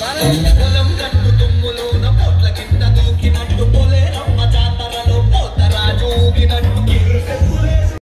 ¿Vale?